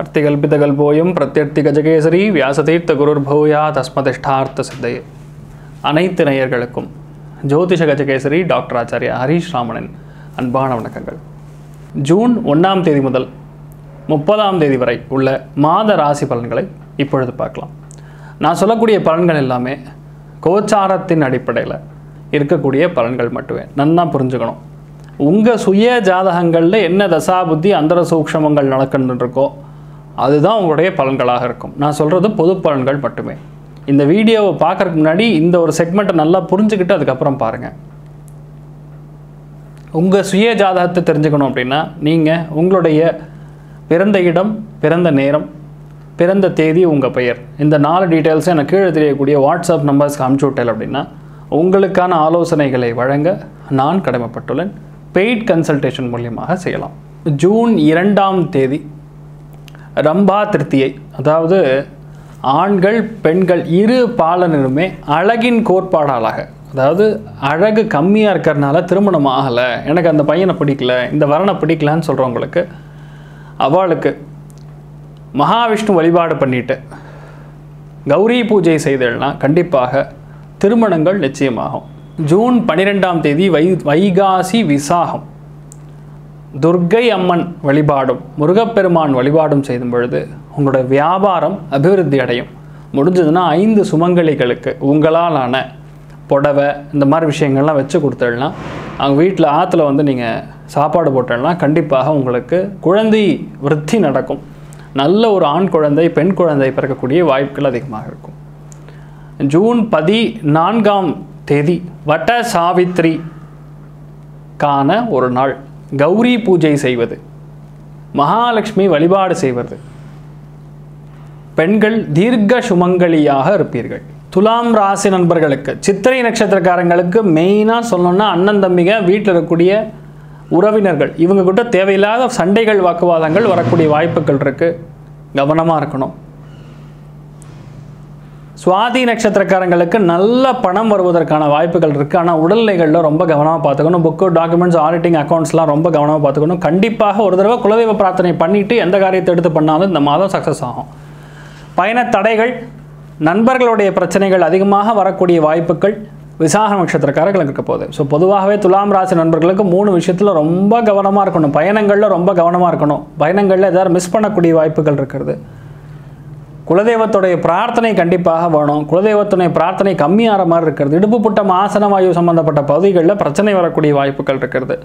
அர்த்திகல்பிதகல்போயம் பிரத்யர்த்தி கஜகேசரி வியாசதீர்த்த குருர்பூயா தஸ்மதிஷ்டார்த்த சித்தையே அனைத்து நேயர்களுக்கும் ஜோதிஷ கஜகேசரி டாக்டர் ஆச்சாரியா ஹரீஷ் ராமனின் அன்பான வணக்கங்கள். ஜூன் ஒன்றாம் தேதி முதல் முப்பதாம் தேதி வரை உள்ள மாத ராசி பலன்களை இப்பொழுது பார்க்கலாம். நான் சொல்லக்கூடிய பலன்கள் எல்லாமே கோச்சாரத்தின் அடிப்படையில் இருக்கக்கூடிய பலன்கள் மட்டுமே. நன்னா புரிஞ்சுக்கணும். உங்கள் சுய ஜாதகங்களில் என்ன தசா புத்தி அந்தர சூக்ஷமங்கள் நடக்கணுன்னு இருக்கோ அதுதான் உங்களுடைய பலன்களாக இருக்கும். நான் சொல்கிறது பொது பலன்கள் மட்டுமே. இந்த வீடியோவை பார்க்கறதுக்கு முன்னாடி இந்த ஒரு செக்மெண்ட்டை நல்லா புரிஞ்சுக்கிட்டு அதுக்கப்புறம் பாருங்கள் உங்கள் சுய ஜாதகத்தை தெரிஞ்சுக்கணும் அப்படின்னா நீங்கள் உங்களுடைய பிறந்த இடம் பிறந்த நேரம் பிறந்த தேதி உங்கள் பெயர். இந்த நாலு டீட்டெயில்ஸும் எனக்கு கீழே தெரியக்கூடிய வாட்ஸ்அப் நம்பர்ஸ்க்கு அனுப்பிச்சு விட்டேன் அப்படின்னா உங்களுக்கான ஆலோசனைகளை வழங்க நான் கடமைப்பட்டுள்ளேன். பெய்ட் கன்சல்டேஷன் மூலியமாக செய்யலாம். ஜூன் இரண்டாம் தேதி ரம்பா திருத்தியை. அதாவது ஆண்கள் பெண்கள் இரு பாலனருமே அழகின் கோட்பாடாளாக. அதாவது அழகு கம்மியாக இருக்கிறனால திருமணம் ஆகலை. எனக்கு அந்த பையனை பிடிக்கல இந்த வரனை பிடிக்கலன்னு சொல்கிறவங்களுக்கு அவளுக்கு மகாவிஷ்ணு வழிபாடு பண்ணிட்டு கௌரி பூஜை செய்தல்னா கண்டிப்பாக திருமணங்கள் நிச்சயமாகும். ஜூன் பன்னிரெண்டாம் தேதி வை வைகாசி விசாகம். துர்க்கை அம்மன் வழிபாடும் முருகப்பெருமான் வழிபாடும் செய்யும் பொழுது உங்களோட வியாபாரம் அபிவிருத்தி அடையும். முடிஞ்சதுன்னா ஐந்து சுமங்கலிகளுக்கு உங்களாலான புடவை இந்த மாதிரி விஷயங்கள்லாம் வச்சு கொடுத்துடலாம். அவங்க வீட்டில் ஆற்றுல வந்து நீங்கள் சாப்பாடு போட்டோம்னா கண்டிப்பாக உங்களுக்கு குழந்தை விருத்தி நடக்கும். நல்ல ஒரு ஆண் குழந்தை பெண் குழந்தை பிறக்கக்கூடிய வாய்ப்புகள் அதிகமாக இருக்கும். ஜூன் பதி நான்காம் தேதி வட்ட சாவித்ரி ஒரு நாள். கௌரி பூஜை செய்வது. மகாலட்சுமி வழிபாடு செய்வது. பெண்கள் தீர்க்க சுமங்கலியாக இருப்பீர்கள். துலாம் ராசி நண்பர்களுக்கு சித்திரை நட்சத்திரக்காரங்களுக்கு மெயினாக சொல்லணும்னா அண்ணன் தம்பிங்க வீட்டில் இருக்கக்கூடிய உறவினர்கள். இவங்க கிட்ட தேவையில்லாத சண்டைகள் வாக்குவாதங்கள் வரக்கூடிய வாய்ப்புகள் இருக்குது கவனமாக இருக்கணும். சுவாதி நட்சத்திரக்காரங்களுக்கு நல்ல பணம் வருவதற்கான வாய்ப்புகள் இருக்குது ஆனால் உடல்நிலைகளில் ரொம்ப கவனமாக பார்த்துக்கணும். புக்கு டாக்குமெண்ட்ஸ் ஆடிட்டிங் அக்கௌண்ட்ஸ்லாம் ரொம்ப கவனமாக பார்த்துக்கணும். கண்டிப்பாக ஒரு தடவை குலதெய்வ பிரார்த்தனை பண்ணிவிட்டு எந்த காரியத்தை எடுத்து பண்ணாலும் இந்த மாதம் சக்ஸஸ் ஆகும். பயண தடைகள் நண்பர்களுடைய பிரச்சனைகள் அதிகமாக வரக்கூடிய வாய்ப்புகள் விசாக நட்சத்திரக்காரர்களுக்கு இருக்க போகுது. ஸோ பொதுவாகவே துலாம் ராசி நண்பர்களுக்கு மூணு விஷயத்தில் ரொம்ப கவனமாக இருக்கணும். பயணங்களில் ரொம்ப கவனமாக இருக்கணும். பயணங்களில் ஏதாவது மிஸ் பண்ணக்கூடிய வாய்ப்புகள் இருக்கிறது. குலதெய்வத்துடைய பிரார்த்தனை கண்டிப்பாக வேணும் குலதெய்வத்துடைய பிரார்த்தனை கம்மியாகிற மாதிரி இருக்கிறது. இடுப்பு புட்டம் ஆசன வாயு சம்பந்தப்பட்ட பகுதிகளில் பிரச்சனை வரக்கூடிய வாய்ப்புகள் இருக்கிறது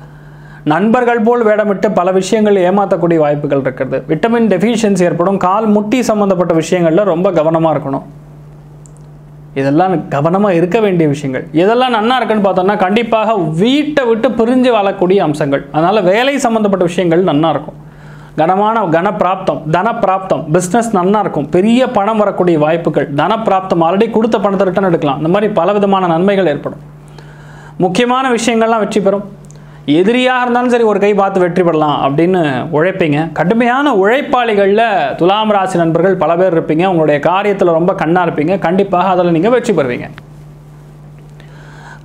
நண்பர்கள் போல் வேடமிட்டு பல விஷயங்கள் ஏமாற்றக்கூடிய வாய்ப்புகள் இருக்கிறது விட்டமின் டெஃபிஷியன்சி ஏற்படும். கால் முட்டி சம்பந்தப்பட்ட விஷயங்களில் ரொம்ப கவனமாக இருக்கணும். இதெல்லாம் கவனமாக இருக்க வேண்டிய விஷயங்கள். இதெல்லாம் நன்னா இருக்குன்னு பார்த்தோம்னா கண்டிப்பாக வீட்டை விட்டு பிரிஞ்சு வாழக்கூடிய அம்சங்கள். அதனால் வேலை சம்மந்தப்பட்ட விஷயங்கள் நன்னா இருக்கும். கனமான கன பிராப்தம் தன பிராப்தம் பிஸ்னஸ் நல்லா இருக்கும். பெரிய பணம் வரக்கூடிய வாய்ப்புகள் தன பிராப்தம் ஆல்ரெடி கொடுத்த பணத்தை ரிட்டர்ன் எடுக்கலாம். இந்த மாதிரி பல விதமான நன்மைகள் ஏற்படும். முக்கியமான விஷயங்கள்லாம் வெற்றி பெறும். எதிரியாக இருந்தாலும் சரி ஒரு கை பார்த்து வெற்றி பெறலாம் அப்படின்னு உழைப்பீங்க. கடுமையான உழைப்பாளிகளில் துலாம் ராசி நண்பர்கள் பல பேர் இருப்பீங்க. உங்களுடைய காரியத்தில் ரொம்ப கண்ணாக இருப்பீங்க. கண்டிப்பாக அதில் நீங்கள் வெற்றி பெறுவீங்க.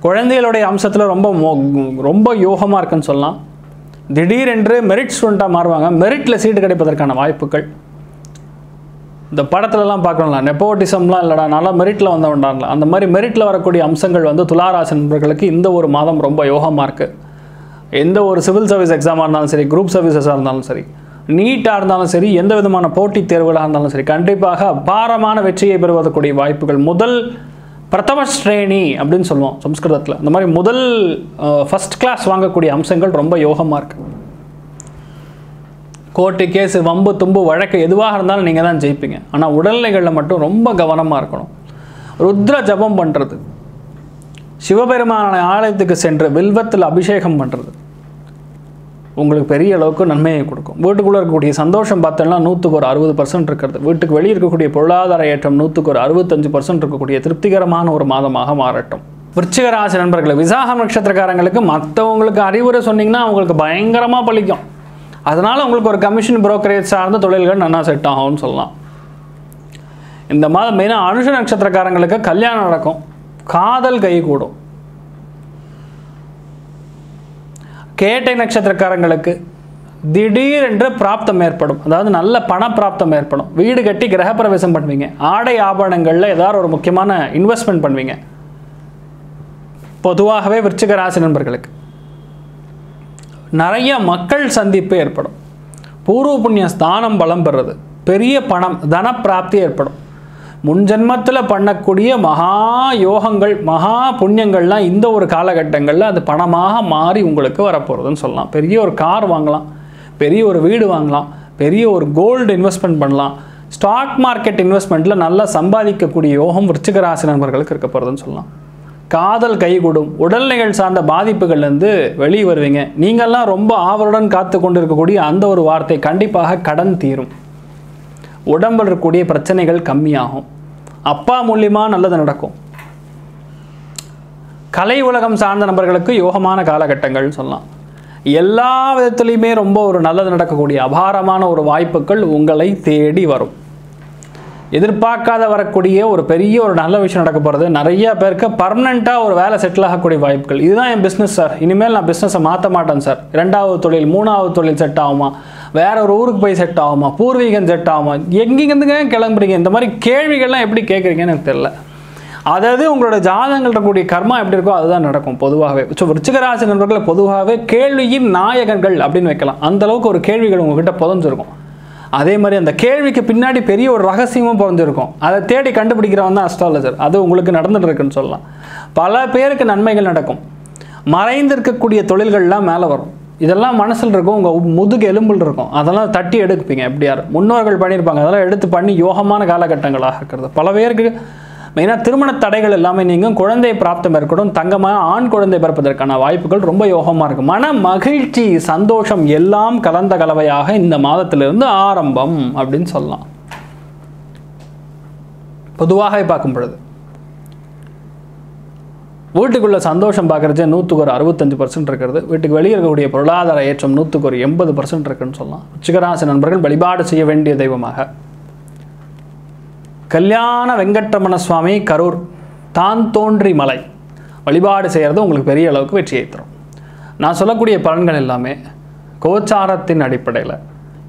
குழந்தைகளுடைய அம்சத்தில் ரொம்ப ரொம்ப யோகமாக இருக்குன்னு சொல்லலாம். திடீரென்று மெரிட் ஸ்டூடெண்ட்டாக மாறுவாங்க. மெரிட்டில் சீட்டு கிடைப்பதற்கான வாய்ப்புகள். இந்த படத்துலலாம் பார்க்கணும்ல நெப்போட்டிசம்லாம் இல்லைடா நல்லா மெரிட்டில் வந்தவன்டான்ல அந்த மாதிரி மெரிட்டில் வரக்கூடிய அம்சங்கள் வந்து துளாராசி நண்பர்களுக்கு இந்த ஒரு மாதம் ரொம்ப யோகமாக இருக்குது எந்த ஒரு சிவில் சர்வீஸ் எக்ஸாமாக இருந்தாலும் சரி குரூப் சர்வீசஸாக இருந்தாலும் சரி நீட்டாக இருந்தாலும் சரி எந்த விதமான போட்டித் தேர்வுகளாக இருந்தாலும் சரி கண்டிப்பாக அபாரமான வெற்றியை பெறுவதற்குரிய வாய்ப்புகள். முதல் பிரதம ஸ்ரேணி அப்படின்னு சொல்லுவோம் சம்ஸ்கிருதத்தில். இந்த மாதிரி முதல் ஃபஸ்ட் கிளாஸ் வாங்கக்கூடிய அம்சங்கள் ரொம்ப யோகமாக இருக்குது கோர்ட்டு கேஸு வம்பு தும்பு வழக்கு எதுவாக இருந்தாலும் நீங்கள் தான் ஜெயிப்பீங்க. ஆனால் உடல்நிலைகளில் மட்டும் ரொம்ப கவனமாக இருக்கணும். ருத்ர ஜபம் பண்ணுறது சிவபெருமான ஆலயத்துக்கு சென்று வில்வத்தில் அபிஷேகம் பண்ணுறது உங்களுக்கு பெரிய அளவுக்கு நன்மையை கொடுக்கும். வீட்டுக்குள்ளே இருக்கக்கூடிய சந்தோஷம் பார்த்தோம்னா நூற்றுக்கு ஒரு அறுபது பர்சன்ட் இருக்கிறது. வீட்டுக்கு வெளியே இருக்கக்கூடிய பொருளாதார ஏற்றம் நூற்றுக்கு ஒரு அறுபத்தஞ்சு பர்சன்ட் இருக்கக்கூடிய திருப்திகரமான ஒரு மாதமாக மாறட்டும். விருச்சிகராசி நண்பர்களை விசாகம் நட்சத்திரக்காரங்களுக்கு மற்றவங்களுக்கு அறிவுரை சொன்னீங்கன்னா அவங்களுக்கு பயங்கரமாக பலிக்கும் அதனால் உங்களுக்கு ஒரு கமிஷன் புரோக்கரேஜ் சார்ந்த தொழில்கள் நல்லா செட் ஆகும்னு சொல்லலாம். இந்த மாதம் மெயினாக அனுஷ நட்சத்திரக்காரங்களுக்கு கல்யாணம் நடக்கும். காதல் கை கூடும் கேட்டை நட்சத்திரக்காரங்களுக்கு திடீரென்று பிராப்தம் ஏற்படும். அதாவது நல்ல பண பிராப்தம் ஏற்படும். வீடு கட்டி கிரகப்பிரவேசம் பண்ணுவீங்க. ஆடை ஆபரணங்களில் ஏதாவது ஒரு முக்கியமான இன்வெஸ்ட்மெண்ட் பண்ணுவீங்க. பொதுவாகவே விருச்சிக ராசி நண்பர்களுக்கு. நிறைய மக்கள் சந்திப்பு ஏற்படும். பூர்வ புண்ணிய ஸ்தானம் பலம் பெறுறது. பெரிய பணம் தனப்பிராப்தி ஏற்படும். முன் ஜென்மத்தில் பண்ணக்கூடிய மகா யோகங்கள் மகா புண்ணியங்கள்லாம் இந்த ஒரு காலகட்டங்களில் அது பணமாக மாறி உங்களுக்கு வரப்போகிறதுன்னு சொல்லலாம். பெரிய ஒரு கார் வாங்கலாம் பெரிய ஒரு வீடு வாங்கலாம் பெரிய ஒரு கோல்டு இன்வெஸ்ட்மெண்ட் பண்ணலாம். ஸ்டாக் மார்க்கெட் இன்வெஸ்ட்மெண்ட்டில் நல்லா சம்பாதிக்கக்கூடிய யோகம் விருச்சிக ராசி நண்பர்களுக்கு இருக்க போகிறதுன்னு சொல்லலாம். காதல் கைகூடும் உடல்நிலைகள் சார்ந்த பாதிப்புகள்லேருந்து வெளியே வருவீங்க. நீங்கள்லாம் ரொம்ப ஆவலுடன் காத்து கொண்டிருக்கக்கூடிய அந்த ஒரு வார்த்தை கண்டிப்பாக கடன் தீரும். உடம்பில் இருக்கக்கூடிய பிரச்சனைகள் கம்மியாகும். அப்பா மூலியமாக நல்லது நடக்கும். கலை உலகம் சார்ந்த நபர்களுக்கு யோகமான காலகட்டங்கள்னு சொல்லலாம். எல்லா விதத்துலேயுமே ரொம்ப ஒரு நல்லது நடக்கக்கூடிய அபாரமான ஒரு வாய்ப்புகள் உங்களை தேடி வரும். எதிர்பார்க்காத வரக்கூடிய ஒரு பெரிய ஒரு நல்ல விஷயம் நடக்க போகிறது நிறைய பேருக்கு பர்மனெண்ட்டாக ஒரு வேலை செட்டில் ஆகக்கூடிய வாய்ப்புகள். இதுதான் என் பிஸ்னஸ் சார் இனிமேல் நான் பிஸ்னஸை மாற்ற மாட்டேன் சார் ரெண்டாவது தொழில் மூணாவது தொழில் செட் ஆகுமா? வேற ஒரு ஊருக்கு போய் செட் ஆகுமா? பூர்வீகம் செட் ஆகுமா? எங்கேருந்துங்க கிளம்புறீங்க. இந்த மாதிரி கேள்விகள்லாம் எப்படி கேட்குறீங்கன்னு எனக்கு தெரியல. அதாவது உங்களோட ஜாதகங்கள் இருக்கக்கூடிய கர்மா எப்படி இருக்கோ அதுதான் நடக்கும் பொதுவாகவே. ஸோ விருச்சிகராசி நண்பர்களை பொதுவாகவே கேள்வியின் நாயகர்கள் அப்படின்னு வைக்கலாம். அந்த அளவுக்கு ஒரு கேள்விகள் உங்ககிட்ட புதஞ்சிருக்கும். அதே மாதிரி அந்த கேள்விக்கு பின்னாடி பெரிய ஒரு ரகசியமும் புரிஞ்சிருக்கும் அதை தேடி கண்டுபிடிக்கிறவன் தான் அஸ்ட்ராலஜர் அது உங்களுக்கு நடந்துட்டு இருக்குன்னு சொல்லலாம். பல பேருக்கு நன்மைகள் நடக்கும். மறைந்திருக்கக்கூடிய தொழில்கள்லாம் மேலே வரும். இதெல்லாம் மனசில் இருக்கும் உங்கள் முதுகு எலும்பில் இருக்கும். அதெல்லாம் தட்டி எடுப்பீங்க எப்படியாரு முன்னோர்கள் பண்ணியிருப்பாங்க அதெல்லாம் எடுத்து பண்ணி யோகமான காலகட்டங்களாக இருக்கிறது. பல பேருக்கு மெயினாக திருமண தடைகள் எல்லாமே நீங்கள் குழந்தை பிராப்தம் இருக்கட்டும் தங்கமாக ஆண் குழந்தை பிறப்பதற்கான வாய்ப்புகள் ரொம்ப யோகமாக இருக்கும். மன மகிழ்ச்சி சந்தோஷம் எல்லாம் கலந்த கலவையாக இந்த மாதத்திலிருந்து ஆரம்பம் அப்படின்னு சொல்லலாம். பொதுவாக பார்க்கும் பொழுது. வீட்டுக்குள்ள சந்தோஷம் பார்க்குறதே நூற்றுக்கு ஒரு அறுபத்தஞ்சு பர்சன்ட் இருக்கிறது. வீட்டுக்கு வெளியே இருக்கக்கூடிய பொருளாதார ஏற்றம் நூற்றுக்கு ஒரு எண்பது பர்சன்ட் இருக்குன்னு சொல்லலாம். உச்சிகராசி நண்பர்கள் வழிபாடு செய்ய வேண்டிய தெய்வமாக. கல்யாண வெங்கட்ரமண சுவாமி கரூர் தான் தோன்றி மலை. வழிபாடு செய்கிறது உங்களுக்கு பெரிய அளவுக்கு வெற்றியை தரும். நான் சொல்லக்கூடிய பலன்கள் எல்லாமே கோச்சாரத்தின் அடிப்படையில்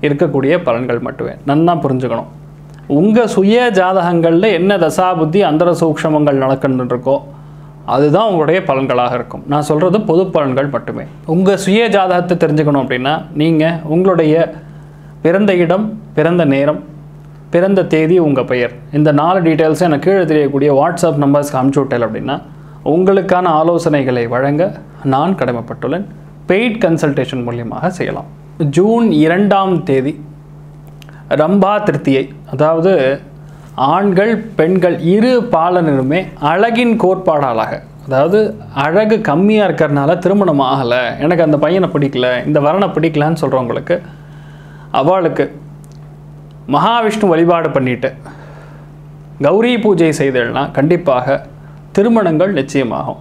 இருக்கக்கூடிய பலன்கள் மட்டுமே. நன்னா புரிஞ்சுக்கணும். உங்கள் சுய ஜாதகங்களில் என்ன தசாபுத்தி அந்தர சூக்ஷமங்கள் நடக்கணுன்னு இருக்கோ அதுதான் உங்களுடைய பலன்களாக இருக்கும். நான் சொல்கிறது பொது பலன்கள் மட்டுமே. உங்கள் சுய ஜாதகத்தை தெரிஞ்சுக்கணும் அப்படின்னா நீங்கள் உங்களுடைய பிறந்த இடம் பிறந்த நேரம் பிறந்த தேதி உங்கள் பெயர். இந்த நாலு டீட்டெயில்ஸை எனக்கு கீழே தெரியக்கூடிய வாட்ஸ்அப் நம்பர்ஸ்க்கு அனுப்பிச்சு விட்டேன் அப்படின்னா உங்களுக்கான ஆலோசனைகளை வழங்க நான் கடமைப்பட்டுள்ளேன். பெய்ட் கன்சல்டேஷன் மூலியமாக செய்யலாம். ஜூன் இரண்டாம் தேதி ரம்பா திருத்தியை அதாவது ஆண்கள் பெண்கள் இரு பாலனருமே அழகின் கோட்பாடாளாக. அதாவது அழகு கம்மியாக இருக்கிறதுனால திருமணம் ஆகலை. எனக்கு அந்த பையனை பிடிக்கல இந்த வரனை பிடிக்கலான்னு சொல்கிறவங்களுக்கு அவளுக்கு மகாவிஷ்ணு வழிபாடு பண்ணிட்டு கௌரி பூஜை செய்தல்னா கண்டிப்பாக திருமணங்கள் நிச்சயமாகும்.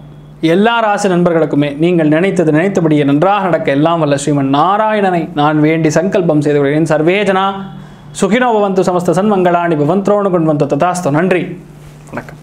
எல்லா ராசி நண்பர்களுக்குமே நீங்கள் நினைத்தது நினைத்தபடியே நன்றாக நடக்க எல்லாம் வல்ல ஸ்ரீமன் நாராயணனை நான் வேண்டி சங்கல்பம் செய்து கொள்கிறேன். சர்வேஜனா சுகினோ பவந்து சமஸ்த சன்மங்களாணி பவந்த்ரோணு கொண்டு வந்து ததாஸ்து நன்றி வணக்கம்